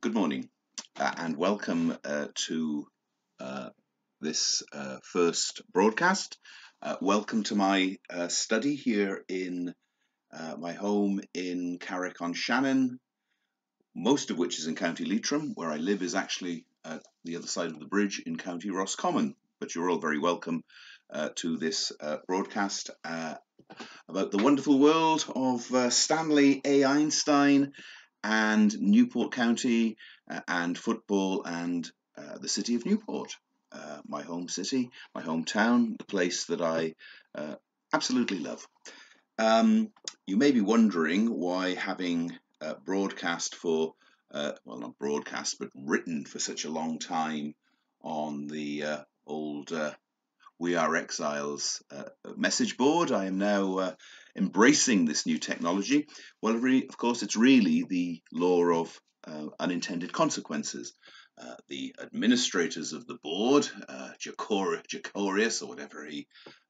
good morning uh, and welcome uh, to uh, this uh, first broadcast. Uh, welcome to my uh, study here in my home in Carrick on Shannon, most of which is in County Leitrim. Where I live is actually at the other side of the bridge in County Roscommon. But you're all very welcome to this broadcast about the wonderful world of Stanley A. Einstein and Newport County uh, and football and uh, the city of Newport, uh, my home city, my hometown, the place that I uh, absolutely love. Um, you may be wondering why having uh, broadcast for, uh, well, not broadcast, but written for such a long time on the old We Are Exiles message board, I am now embracing this new technology? Well, of course, it's really the law of uh, unintended consequences. Uh, the administrators of the board, uh, Jacorius, or whatever he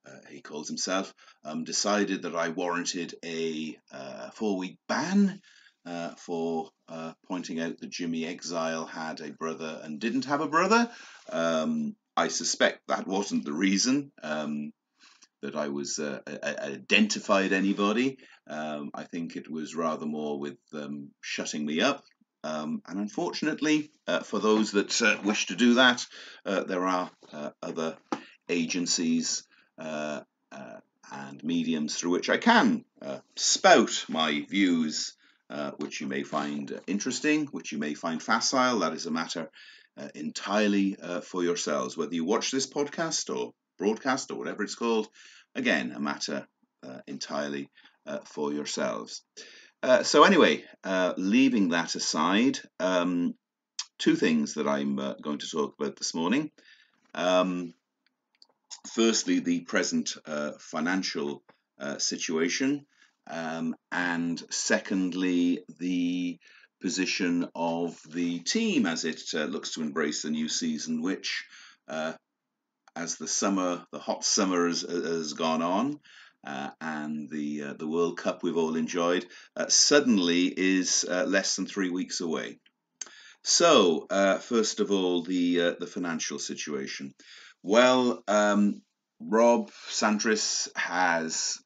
uh, he calls himself, um, decided that I warranted a uh, four-week ban uh, for uh, pointing out that Jimmy Exile had a brother and didn't have a brother. Um, I suspect that wasn't the reason. Um, that I was uh, identified anybody. Um, I think it was rather more with um, shutting me up. Um, and unfortunately, uh, for those that uh, wish to do that, uh, there are uh, other agencies uh, and mediums through which I can spout my views, which you may find interesting, which you may find facile. That is a matter entirely for yourselves. Whether you watch this podcast or broadcast or whatever it's called. Again, a matter uh, entirely uh, for yourselves. Uh, so, anyway, uh, leaving that aside, um, two things that I'm uh, going to talk about this morning. Um, firstly, the present uh, financial situation, um, and secondly, the position of the team as it looks to embrace the new season, which as the summer, the hot summer has, has gone on, uh, and the uh, the World Cup we've all enjoyed uh, suddenly is uh, less than three weeks away. So, uh, first of all, the uh, the financial situation. Well, um, Rob Santris has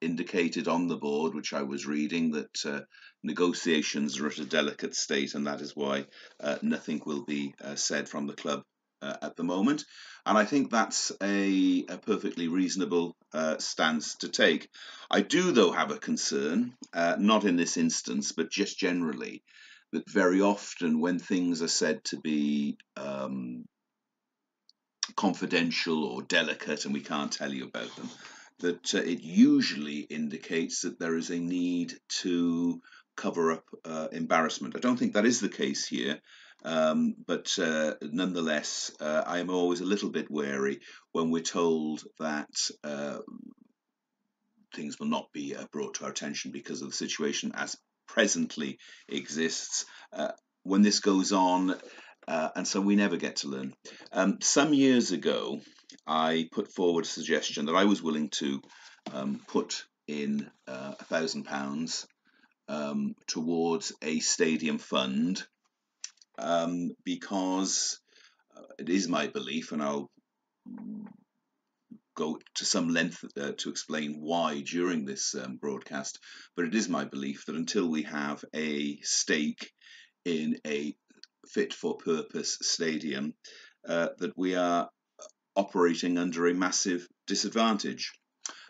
indicated on the board, which I was reading, that negotiations are at a delicate state, and that is why nothing will be said from the club uh, at the moment. And I think that's a, a perfectly reasonable uh, stance to take. I do, though, have a concern, uh, not in this instance, but just generally, that very often when things are said to be um, confidential or delicate and we can't tell you about them, that uh, it usually indicates that there is a need to cover up uh, embarrassment. I don't think that is the case here. Um, but uh, nonetheless, uh, I am always a little bit wary when we're told that uh, things will not be uh, brought to our attention because of the situation as presently exists. Uh, when this goes on, uh, and so we never get to learn. Um, some years ago, I put forward a suggestion that I was willing to um, put in a thousand pounds um, towards a stadium fund um, because uh, it is my belief, and I'll go to some length uh, to explain why during this um, broadcast, but it is my belief that until we have a stake in a fit for purpose stadium, uh, that we are operating under a massive disadvantage.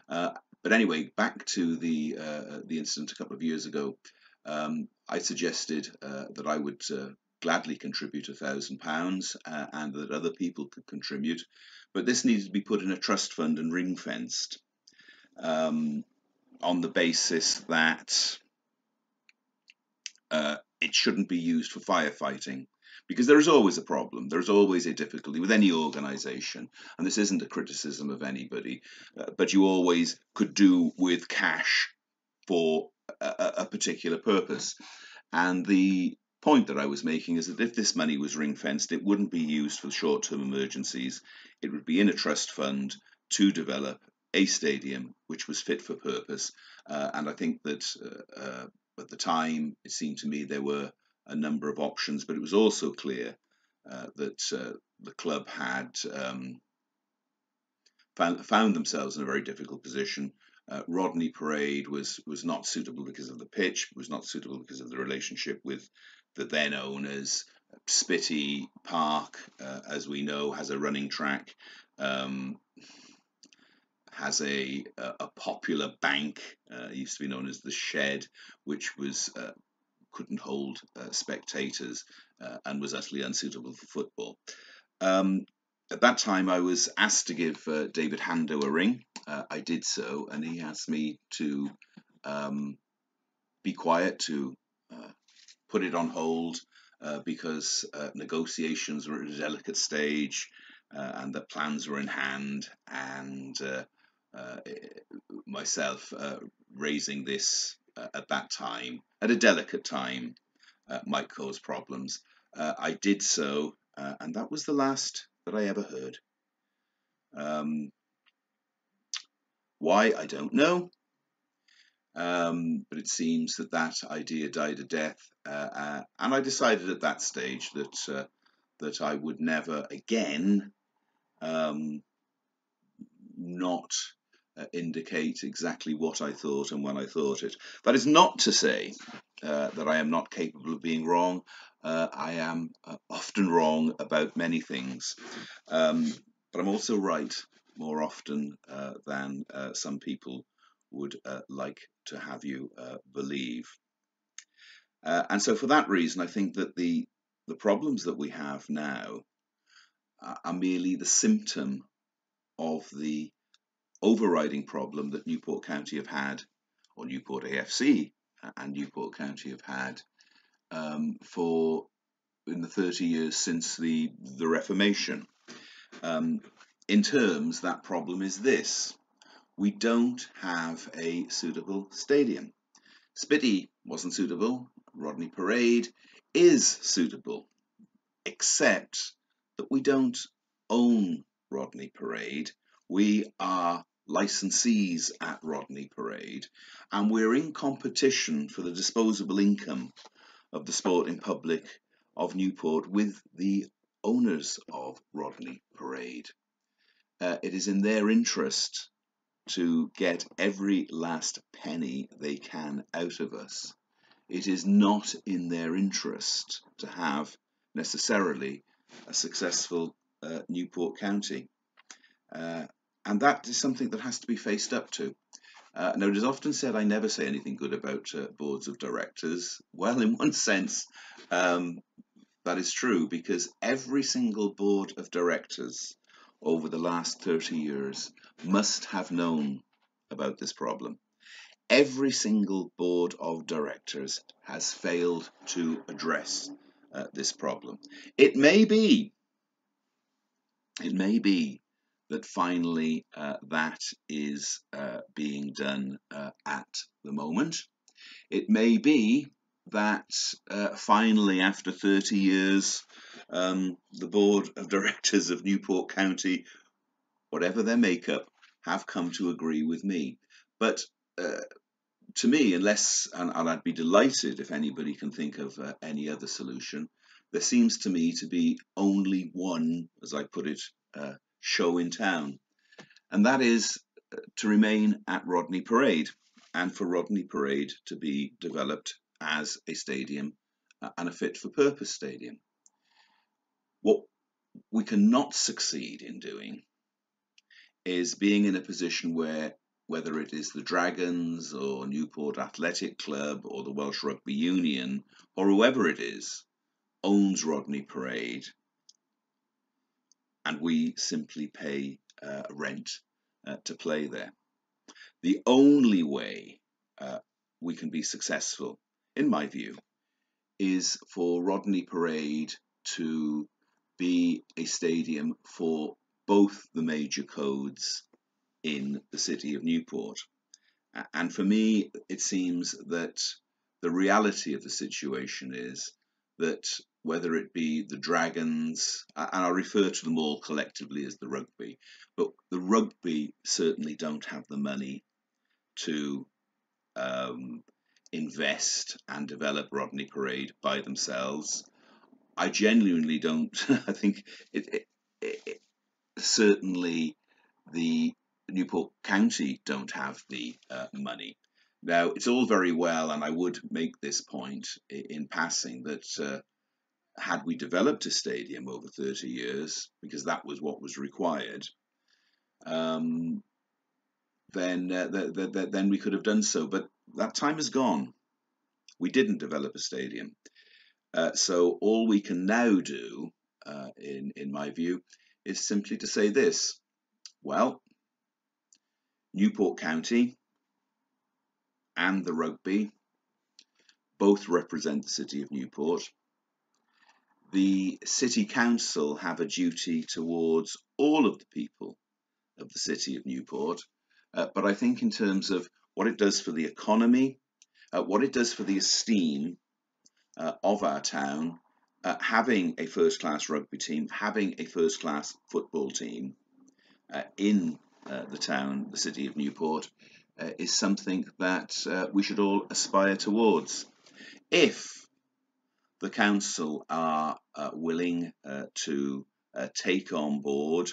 Uh, but anyway, back to the uh, the incident a couple of years ago. Um, I suggested uh, that I would gladly contribute a thousand pounds uh, and that other people could contribute, but this needed to be put in a trust fund and ring fenced um, on the basis that uh, it shouldn't be used for firefighting. Because there is always a problem, there's always a difficulty with any organization, and this isn't a criticism of anybody, uh, but you always could do with cash for a, a particular purpose. And the point that I was making is that if this money was ring fenced, it wouldn't be used for short term emergencies. It would be in a trust fund to develop a stadium which was fit for purpose. Uh, and I think that uh, uh, at the time, it seemed to me there were a number of options, but it was also clear uh, that uh, the club had um, found, found, themselves in a very difficult position. Uh, Rodney Parade was was not suitable because of the pitch, was not suitable because of the relationship with the then owners. Spytty Park, uh, as we know, has a running track. Um, has a, a, popular bank, uh, used to be known as the Shed, which was uh, couldn't hold uh, spectators uh, and was utterly unsuitable for football. Um, at that time, I was asked to give uh, David Hando a ring. I did so, and he asked me to um, be quiet, to put it on hold, because negotiations were at a delicate stage. Uh, and the plans were in hand, and uh, uh, myself uh, raising this uh, at that time, at a delicate time, might cause problems. I did so, and that was the last that I ever heard. Um, why, I don't know. Um, but it seems that that idea died a death, uh, uh, and I decided at that stage that uh, that I would never again um, not uh, indicate exactly what I thought and when I thought it. That is not to say uh, that I am not capable of being wrong. Uh, I am uh, often wrong about many things, um, but I'm also right more often than some people would uh, like to have you uh, believe. Uh, and so, for that reason, I think that the the problems that we have now are merely the symptom of the overriding problem that Newport County have had, or Newport AFC and Newport County have had um, for in the 30 years since the, the Reformation. Um, in terms, that problem is this. We don't have a suitable stadium. Spytty wasn't suitable. Rodney Parade is suitable, except that we don't own Rodney Parade. We are licensees at Rodney Parade, and we're in competition for the disposable income of the sporting public of Newport with the owners of Rodney Parade. Uh, it is in their interest to get every last penny they can out of us. It is not in their interest to have necessarily a successful uh, Newport County. Uh, and that is something that has to be faced up to. Uh, now, it is often said I never say anything good about uh, boards of directors. Well, in one sense, um, that is true because every single board of directors over the last 30 years must have known about this problem. Every single board of directors has failed to address uh, this problem. It may be, it may be that finally uh, that is uh, being done uh, at the moment. It may be that uh, finally, after 30 years, um, the board of directors of Newport County, whatever their makeup, have come to agree with me. But uh, to me, unless, and, and, I'd be delighted if anybody can think of uh, any other solution, there seems to me to be only one, as I put it, show in town, and that is uh, to remain at Rodney Parade and for Rodney Parade to be developed as a stadium uh, and a fit for purpose stadium. What we cannot succeed in doing is being in a position where whether it is the Dragons or Newport Athletic Club or the Welsh Rugby Union or whoever it is owns Rodney Parade and we simply pay uh, rent uh, to play there. The only way uh, we can be successful, in my view, is for Rodney Parade to be a stadium for both the major codes in the city of Newport. And for me, it seems that the reality of the situation is that whether it be the Dragons, and I refer to them all collectively as the rugby, but the rugby certainly don't have the money to um, invest and develop Rodney Parade by themselves. I genuinely don't. I think it, it, it, certainly the Newport County don't have the uh, money. Now, it's all very well, and I would make this point in passing that uh, had we developed a stadium over 30 years, because that was what was required, um, then uh, th- th- th- then we could have done so. But that time is gone. We didn't develop a stadium. Uh, so all we can now do, uh, in in my view, is simply to say this: well, Newport County and the rugby both represent the city of Newport. The city council have a duty towards all of the people of the city of Newport, uh, but I think in terms of what it does for the economy, uh, what it does for the esteem uh, of our town, uh, having a first class rugby team, having a first class football team uh, in uh, the town, the city of Newport, uh, is something that we should all aspire towards. If the council are willing to take on board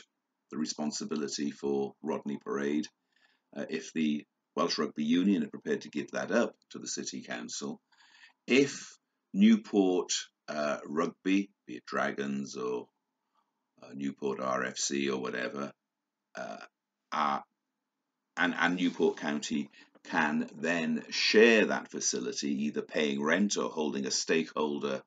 the responsibility for Rodney Parade, if the Welsh Rugby Union are prepared to give that up to the City Council, if Newport uh, Rugby, be it Dragons or uh, Newport RFC or whatever, uh, are, and, and Newport County can then share that facility, either paying rent or holding a stakeholder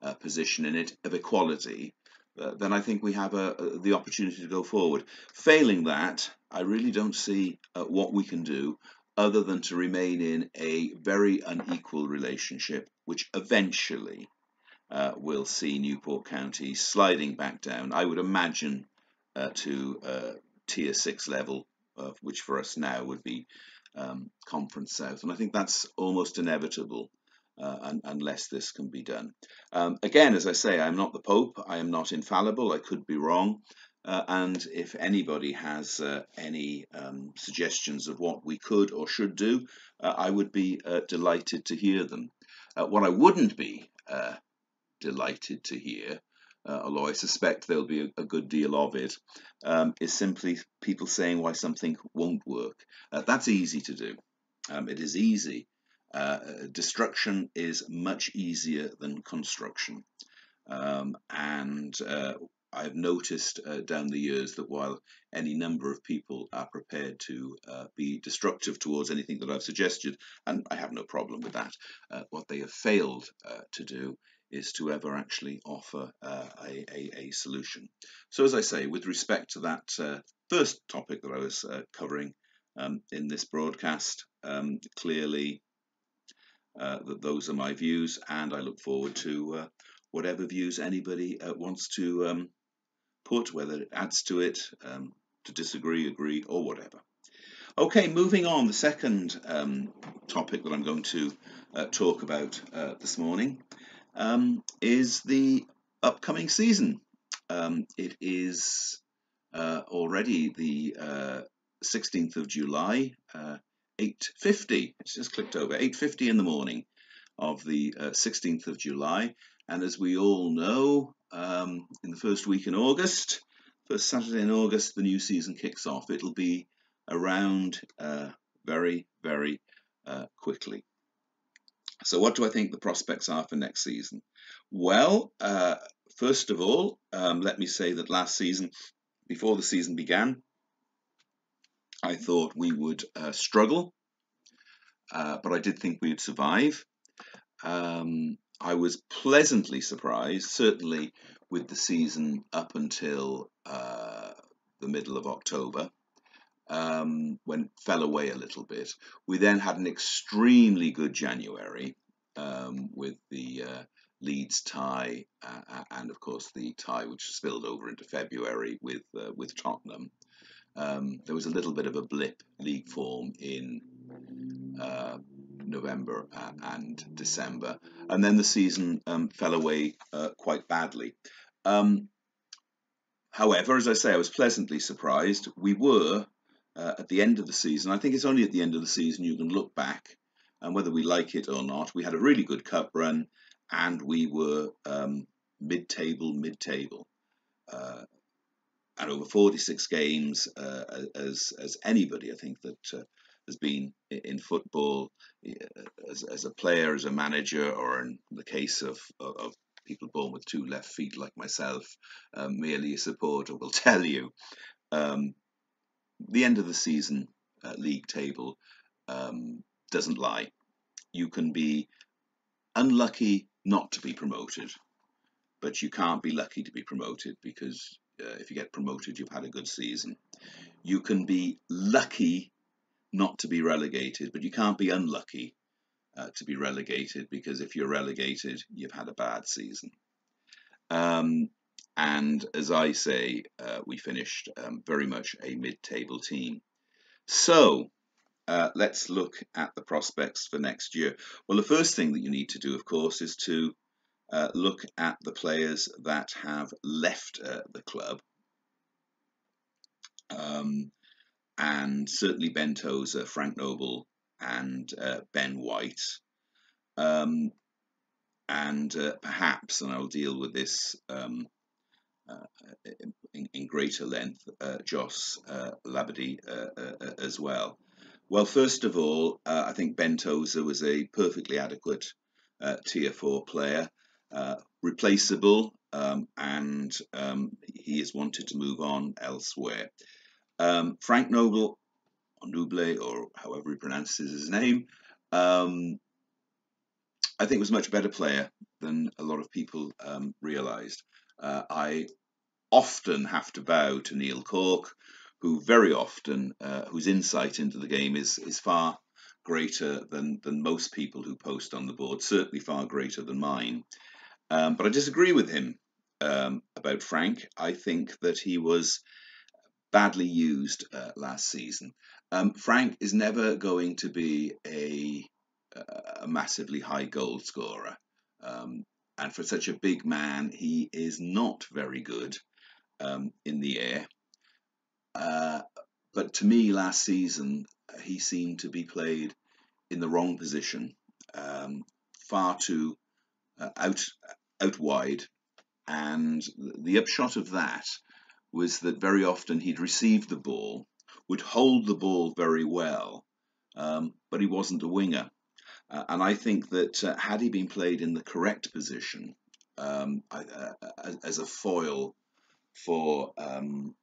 uh, position in it of equality, uh, then I think we have a, a, the opportunity to go forward. Failing that, I really don't see uh, what we can do other than to remain in a very unequal relationship, which eventually uh, will see Newport County sliding back down. I would imagine uh, to uh, tier six level, uh, which for us now would be um, Conference South, and I think that's almost inevitable. Uh, un unless this can be done. Um, again, as I say, I'm not the Pope. I am not infallible. I could be wrong. Uh, and if anybody has uh, any um, suggestions of what we could or should do, uh, I would be uh, delighted to hear them. Uh, what I wouldn't be uh, delighted to hear, although I suspect there'll be a, a good deal of it, um, is simply people saying why something won't work. that's easy to do. Um, it is easy. destruction is much easier than construction. Um, and uh, I've noticed uh, down the years that while any number of people are prepared to uh, be destructive towards anything that I've suggested, and I have no problem with that, uh, what they have failed uh, to do is to ever actually offer uh, a, a, a, solution. So, as I say, with respect to that uh, first topic that I was covering um, in this broadcast, um, clearly that those are my views, and I look forward to whatever views anybody wants to um, put, whether it adds to it, um, to disagree, agree, or whatever. Okay, moving on, the second um, topic that I'm going to uh, talk about uh, this morning um, is the upcoming season. Um, it is uh, already the 16th uh, of July, 8.50, uh, it's just clicked over, 8.50 in the morning of the 16th uh, of July. And as we all know, um, in the first week in August, first Saturday in August, the new season kicks off. It'll be around uh, very, very uh, quickly. So, what do I think the prospects are for next season? Well, uh, first of all, um, let me say that last season, before the season began, I thought we would uh, struggle, uh, but I did think we'd survive. Um, I was pleasantly surprised, certainly with the season up until uh, the middle of October, um, when fell away a little bit. We then had an extremely good January um, with the uh, Leeds tie, uh, uh and of course the tie which spilled over into February with uh, with Tottenham. Um, there was a little bit of a blip league form in uh, November uh, and December, and then the season um, fell away uh, quite badly. Um, however, as I say, I was pleasantly surprised. We were uh, at the end of the season. I think it's only at the end of the season you can look back and whether we like it or not, we had a really good cup run, and we were um, mid-table, mid-table. Uh, and over 46 games, uh, as as anybody, I think that uh, has been in football, as, as a player, as a manager, or in the case of, of people born with two left feet like myself, um, merely a supporter will tell you, um, the end of the season uh, league table um, doesn't lie. You can be unlucky not to be promoted, but you can't be lucky to be promoted because uh, if you get promoted, you've had a good season. You can be lucky not to be relegated, but you can't be unlucky uh, to be relegated because if you're relegated, you've had a bad season. Um, and as I say, uh, we finished um, very much a mid-table team. So uh, let's look at the prospects for next year. Well, the first thing that you need to do, of course, is to uh, look at the players that have left uh, the club. Um, and certainly Ben Tozer, Frank Noble, and uh, Ben White. Um, and uh, perhaps, and I'll deal with this um, uh, in, in, greater length, uh, Joss uh, Labadie uh, as well. Well, first of all, I think Ben Tozer was a perfectly adequate tier four player, replaceable, um, and um, he has wanted to move on elsewhere. Um, Frank Noble, or Nuble, or however he pronounces his name, um, I think was a much better player than a lot of people um, realised. Uh, I often have to bow to Neil Cork, who very often, uh, whose insight into the game is is far greater than than most people who post on the board, certainly far greater than mine. Um, but I disagree with him um, about Frank. I think that he was badly used uh, last season. Um, Frank is never going to be a, a massively high goal scorer. Um, and for such a big man, he is not very good um, in the air. Uh, but to me, last season, he seemed to be played in the wrong position, um, far too uh, out out wide. And the upshot of that was that very often he'd receive the ball, would hold the ball very well, um, but he wasn't a winger. Uh, and I think that uh, had he been played in the correct position um, uh, as a foil for um,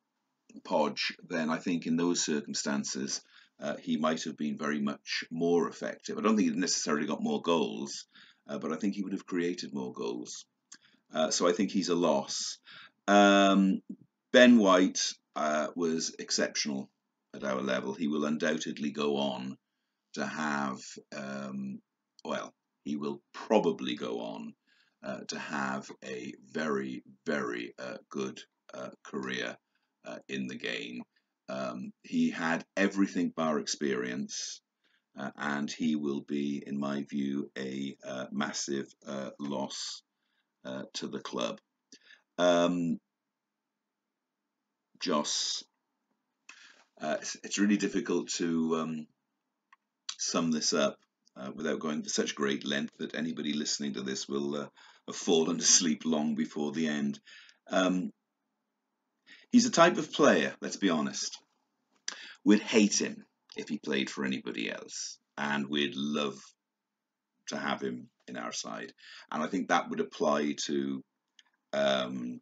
Podge, then I think in those circumstances uh, he might have been very much more effective. I don't think he'd necessarily got more goals, uh, but I think he would have created more goals. Uh, so I think he's a loss. Um, Ben White uh, was exceptional at our level. He will undoubtedly go on to have, um, well, he will probably go on uh, to have a very, very uh, good uh, career uh, in the game. Um, he had everything bar experience, uh, and he will be, in my view, a massive loss to the club. Um, Joss. Uh, it's, it's, really difficult to um, sum this up uh, without going to such great length that anybody listening to this will uh, have fallen asleep long before the end. Um, he's a type of player, let's be honest. We'd hate him if he played for anybody else, and we'd love to have him in our side. And I think that would apply to um,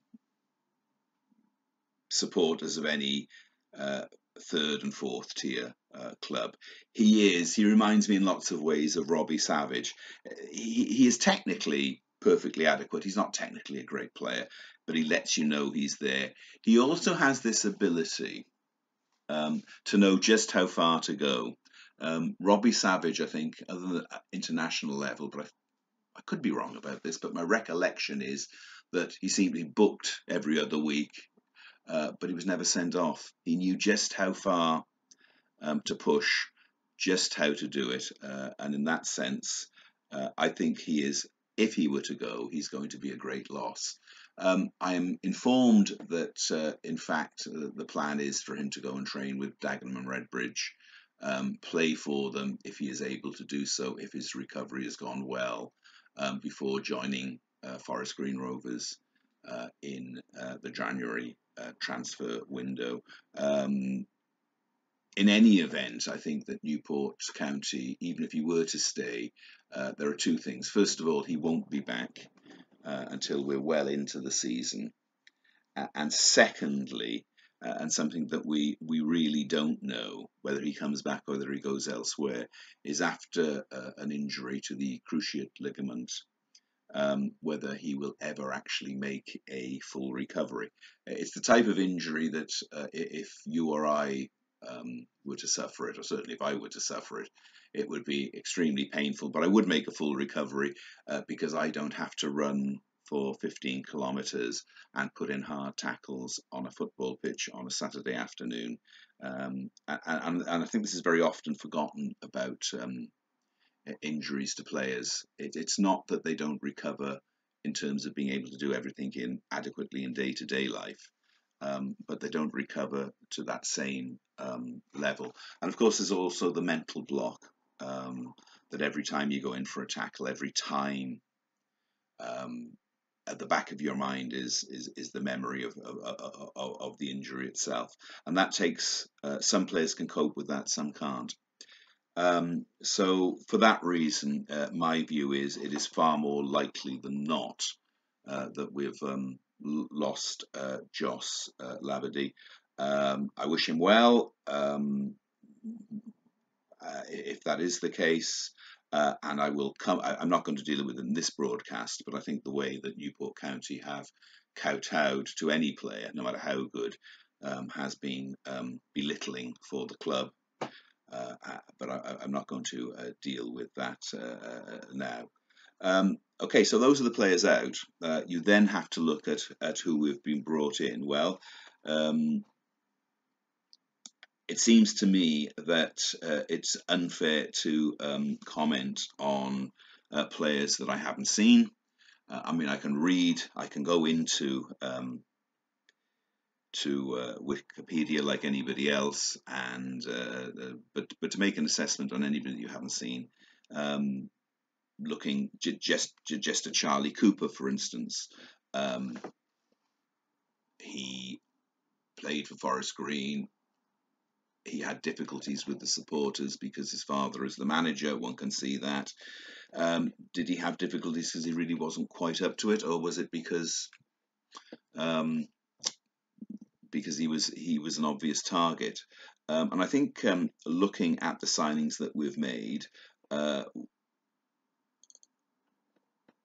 supporters of any uh, third and fourth tier uh, club. He is, he reminds me in lots of ways of Robbie Savage. He, he is technically perfectly adequate. He's not technically a great player, but he lets you know he's there. He also has this ability um, to know just how far to go. Um, Robbie Savage, I think, other than international level, but I, I could be wrong about this, but my recollection is that he seemed to be booked every other week uh, but he was never sent off. He knew just how far um, to push, just how to do it, uh, and in that sense, uh, I think he is. If he were to go, he's going to be a great loss. Um, I am informed that, uh, in fact, uh, the plan is for him to go and train with Dagenham and Redbridge. um, play for them if he is able to do so, if his recovery has gone well, um, before joining Forest Green Rovers in the January uh, transfer window. Um, in any event, I think that Newport County, even if he were to stay, uh, there are two things. First of all, he won't be back uh, until we're well into the season. and secondly, uh, and something that we, we really don't know, whether he comes back or whether he goes elsewhere, is after uh, an injury to the cruciate ligament, um, whether he will ever actually make a full recovery. It's the type of injury that uh, if you or I um, were to suffer it, or certainly if I were to suffer it, it would be extremely painful. But I would make a full recovery uh, because I don't have to run for 15 kilometres and put in hard tackles on a football pitch on a Saturday afternoon. Um, and, and, I think this is very often forgotten about um, injuries to players. It, it's not that they don't recover in terms of being able to do everything in adequately in day to day life. Um, but they don't recover to that same um, level. And of course, there's also the mental block um, that every time you go in for a tackle, every time um, at the back of your mind is is, is the memory of, of, of, of the injury itself, and that takes uh, some players can cope with that, some can't. Um, so for that reason, uh, my view is it is far more likely than not uh, that we've um, lost uh, Joss uh, Labadie. Um, I wish him well. Um, uh, if that is the case, uh, and I will come. I, am not going to deal with it in this broadcast, but I think the way that Newport County have kowtowed to any player, no matter how good, um, has been um, belittling for the club. Uh, but I, am not going to uh, deal with that uh, now. Um, okay, so those are the players out. you then have to look at at who we've been brought in. Well. Um, it seems to me that uh, it's unfair to um, comment on uh, players that I haven't seen. Uh, I mean, I can read, I can go into um, to uh, Wikipedia like anybody else, and uh, uh, but but to make an assessment on anybody you haven't seen, um, looking just just at Charlie Cooper, for instance, um, he played for Forest Green, he had difficulties with the supporters because his father is the manager. One can see that. Um, did he have difficulties because he really wasn't quite up to it, or was it because um, because he was he was an obvious target? Um, and I think um, looking at the signings that we've made, uh,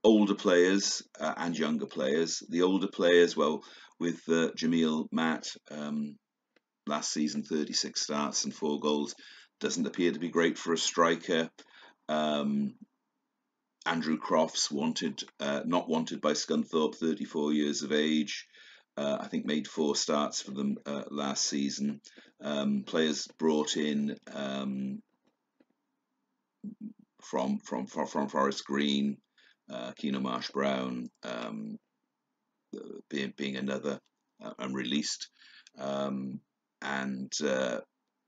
older players uh, and younger players. The older players, well, with uh, Jamille Matt, um, last season 36 starts and four goals. Doesn't appear to be great for a striker. Um, Andrew Crofts wanted, uh, not wanted by Scunthorpe, 34 years of age. Uh, I think made four starts for them uh, last season. Um, players brought in um, from from from Forest Green, uh, Keanu Marsh Brown, um, being being another, uh, and released. Um, and uh,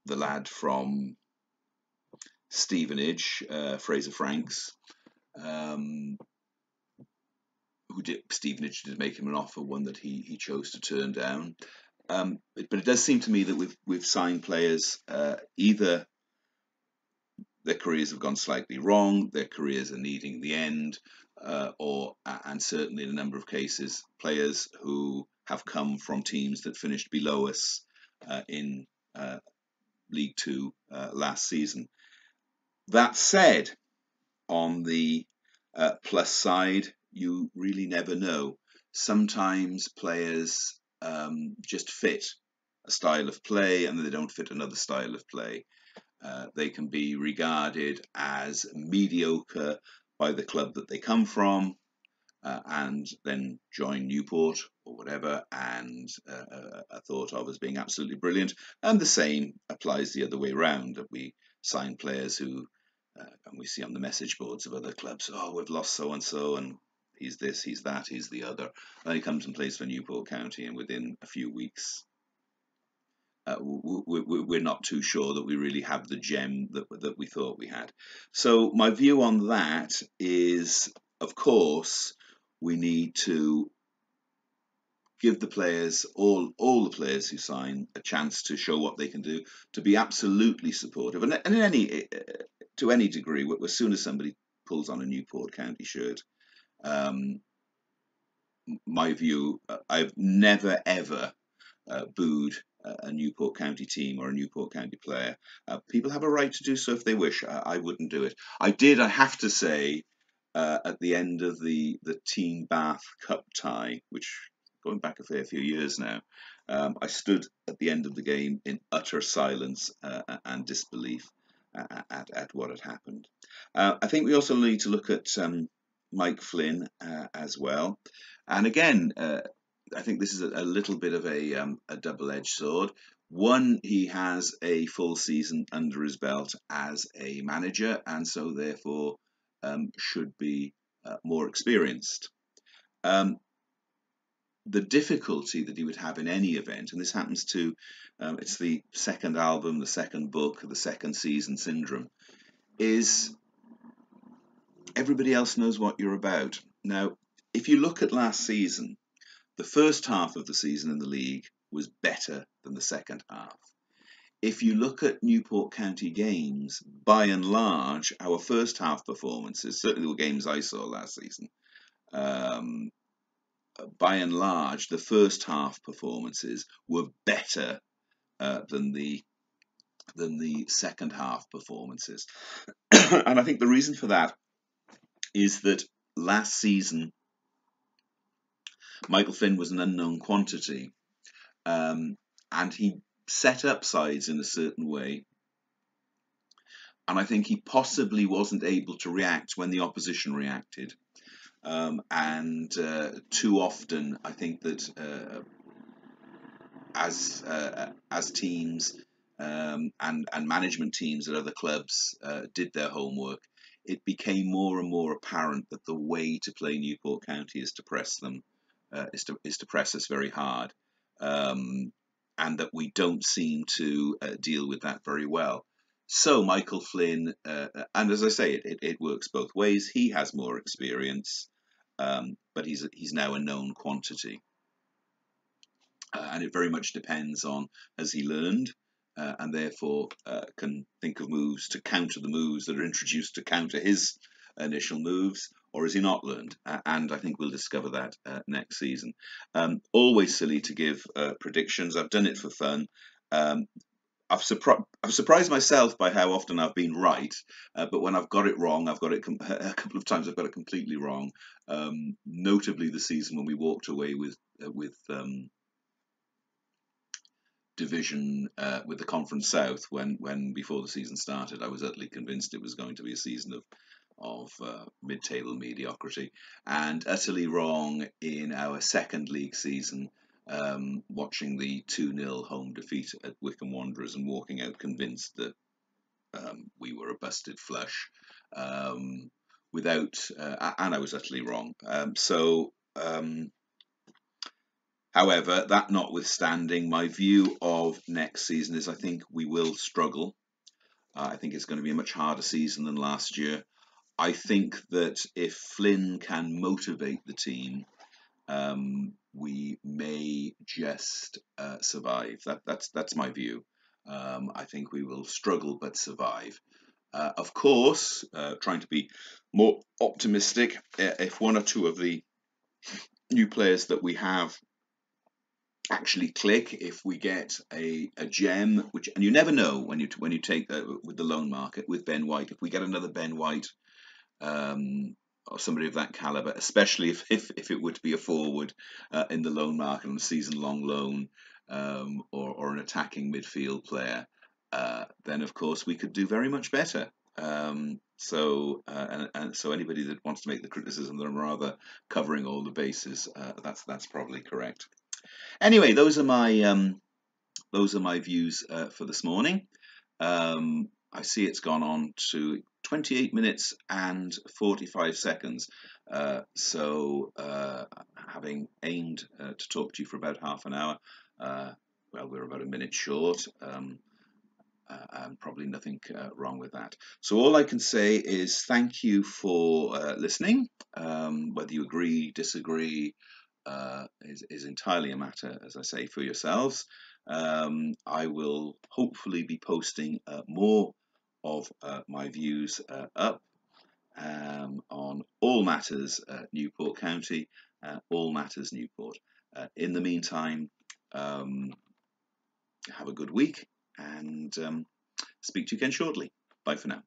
the lad from Stevenage, uh, Fraser Franks, um, did Stevenage did make him an offer, one that he he chose to turn down. Um, but, but, it does seem to me that we've we've signed players uh, either their careers have gone slightly wrong, their careers are needing the end, uh, or and certainly in a number of cases, players who have come from teams that finished below us uh, in uh, League Two uh, last season. That said, on the uh, plus side, you really never know. Sometimes players um, just fit a style of play and they don't fit another style of play. Uh, they can be regarded as mediocre by the club that they come from, uh, and then join Newport or whatever and uh, uh, are thought of as being absolutely brilliant. And the same applies the other way around that we sign players who, uh, and we see on the message boards of other clubs, oh, we've lost so and so, and he's this, he's that, he's the other. And he comes and plays for Newport County, and within a few weeks, uh, we're not too sure that we really have the gem that, that we thought we had. So my view on that is, of course, we need to give the players, all all the players who sign, a chance to show what they can do, to be absolutely supportive, and, and in any to any degree, as soon as somebody pulls on a Newport County shirt, um, my view, uh, I've never ever uh, booed a Newport County team or a Newport County player. Uh, people have a right to do so if they wish. I, I, wouldn't do it. I did, I have to say, uh, at the end of the, the Team Bath Cup tie, which going back a fair few years now, um, I stood at the end of the game in utter silence uh, and disbelief at, at, at, what had happened. Uh, I think we also need to look at um, Mike Flynn uh, as well. And again, uh, I think this is a, a little bit of a, um, a double-edged sword. One, he has a full season under his belt as a manager, and so therefore um, should be uh, more experienced. Um, the difficulty that he would have in any event, and this happens to, um, it's the second album, the second book, the second season syndrome, is everybody else knows what you're about. Now, if you look at last season, the first half of the season in the league was better than the second half. If you look at Newport County games, by and large, our first half performances, certainly the games I saw last season, um, by and large, the first half performances were better uh, than the than the second half performances. and I think the reason for that is that last season Michael Flynn was an unknown quantity. Um, and he set up sides in a certain way. And I think he possibly wasn't able to react when the opposition reacted. Um, and uh, too often, I think that uh, as uh, as teams um, and and management teams at other clubs uh, did their homework, it became more and more apparent that the way to play Newport County is to press them uh, is to is to press us very hard, um, and that we don't seem to uh, deal with that very well. So Michael Flynn, uh, and as I say, it, it, it, works both ways. He has more experience, um, but he's he's now a known quantity, uh, and it very much depends on has he learned. Uh, and therefore uh, can think of moves to counter the moves that are introduced to counter his initial moves, or is he not learned? and I think we'll discover that uh, next season. Um, always silly to give uh, predictions. I've done it for fun. Um, I've, surpri- I've, surprised myself by how often I've been right, uh, but when I've got it wrong, I've got it a couple of times. I've got it completely wrong. Um, notably, the season when we walked away with uh, with um, division uh, with the Conference South, when when before the season started, I was utterly convinced it was going to be a season of of uh, mid-table mediocrity and utterly wrong in our second league season um, watching the 2-0 home defeat at Wycombe Wanderers and walking out convinced that um, we were a busted flush um, without uh, and I was utterly wrong. Um, so um, however that notwithstanding my view of next season is I think we will struggle uh, I think it's going to be a much harder season than last year I think that if Flynn can motivate the team, um, we may just uh, survive. That, that's that's my view. Um, I think we will struggle but survive. Uh, of course, uh, trying to be more optimistic, if one or two of the new players that we have actually click, if we get a, a gem, which and you never know when you when you take uh, with the loan market with Ben White, if we get another Ben White um, or somebody of that caliber, especially if, if, if it would be a forward uh, in the loan market on a season long loan um, or, or an attacking midfield player, uh, then of course we could do very much better. Um, so uh, and, and, so anybody that wants to make the criticism that I'm rather covering all the bases, uh, that's that's probably correct. Anyway, those are my um, those are my views uh, for this morning. Um, I see it's gone on to 28 minutes and 45 seconds. Uh, so, uh, having aimed uh, to talk to you for about half an hour, uh, well, we're about a minute short. Um, uh, and probably nothing wrong with that. So all I can say is thank you for listening. Um, whether you agree, disagree, uh, is, is entirely a matter, as I say, for yourselves. Um, I will hopefully be posting uh, more of uh, my views up um, on all matters Newport County, all matters Newport. in the meantime, um, have a good week and um, speak to you again shortly. Bye for now.